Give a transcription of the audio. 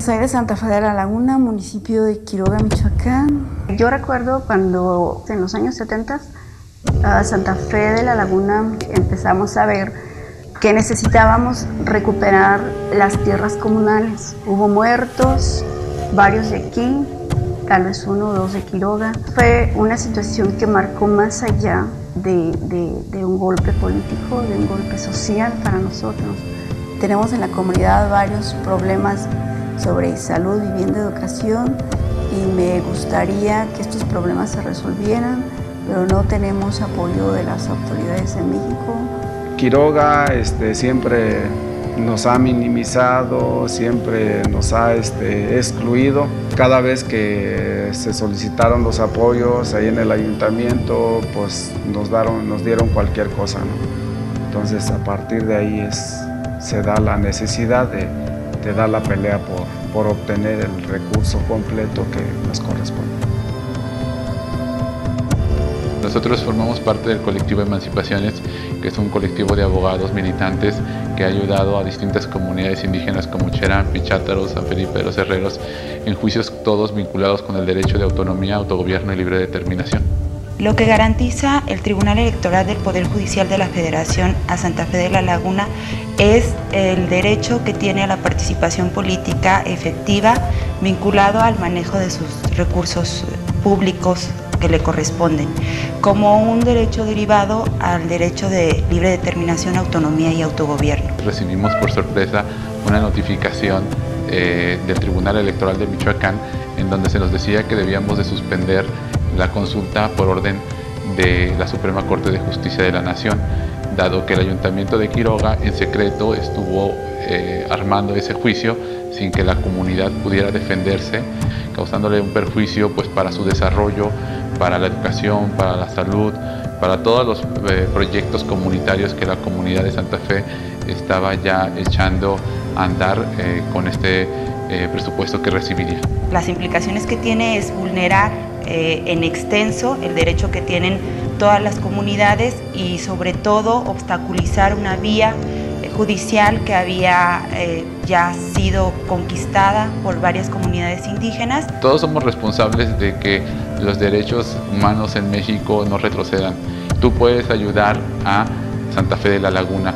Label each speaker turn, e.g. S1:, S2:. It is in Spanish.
S1: Soy de Santa Fe de la Laguna, municipio de Quiroga, Michoacán. Yo recuerdo cuando en los años 70 a Santa Fe de la Laguna empezamos a ver que necesitábamos recuperar las tierras comunales. Hubo muertos, varios de aquí, tal vez uno o dos de Quiroga. Fue una situación que marcó más allá de, de, un golpe político, de un golpe social para nosotros. Tenemos en la comunidad varios problemas sobre salud, vivienda, educación y me gustaría que estos problemas se resolvieran, pero no tenemos apoyo de las autoridades en México.
S2: Quiroga este, siempre nos ha minimizado, siempre nos ha este, excluido. Cada vez que se solicitaron los apoyos ahí en el ayuntamiento, pues nos, nos dieron cualquier cosa. Entonces a partir de ahí es, se da la necesidad de, de dar la pelea por, por obtener el recurso completo que nos corresponde.
S3: Nosotros formamos parte del colectivo Emancipaciones, que es un colectivo de abogados militantes que ha ayudado a distintas comunidades indígenas como Cherán, Pichátaro, San Felipe de los Herreros, en juicios todos vinculados con el derecho de autonomía, autogobierno y libre determinación.
S4: Lo que garantiza el Tribunal Electoral del Poder Judicial de la Federación a Santa Fe de la Laguna es el derecho que tiene a la participación política efectiva vinculado al manejo de sus recursos públicos que le corresponden, como un derecho derivado al derecho de libre determinación, autonomía y autogobierno.
S3: Recibimos por sorpresa una notificación eh, del Tribunal Electoral de Michoacán en donde se nos decía que debíamos de suspender la consulta por orden de la Suprema Corte de Justicia de la Nación, dado que el Ayuntamiento de Quiroga en secreto estuvo eh, armando ese juicio sin que la comunidad pudiera defenderse, causándole un perjuicio pues, para su desarrollo, para la educación, para la salud, para todos los eh, proyectos comunitarios que la comunidad de Santa Fe estaba ya echando a andar eh, con este presupuesto que recibiría.
S4: Las implicaciones que tiene es vulnerar eh, en extenso el derecho que tienen todas las comunidades y sobre todo obstaculizar una vía judicial que había eh, ya sido conquistada por varias comunidades indígenas.
S3: Todos somos responsables de que los derechos humanos en México no retrocedan. Tú puedes ayudar a Santa Fe de la Laguna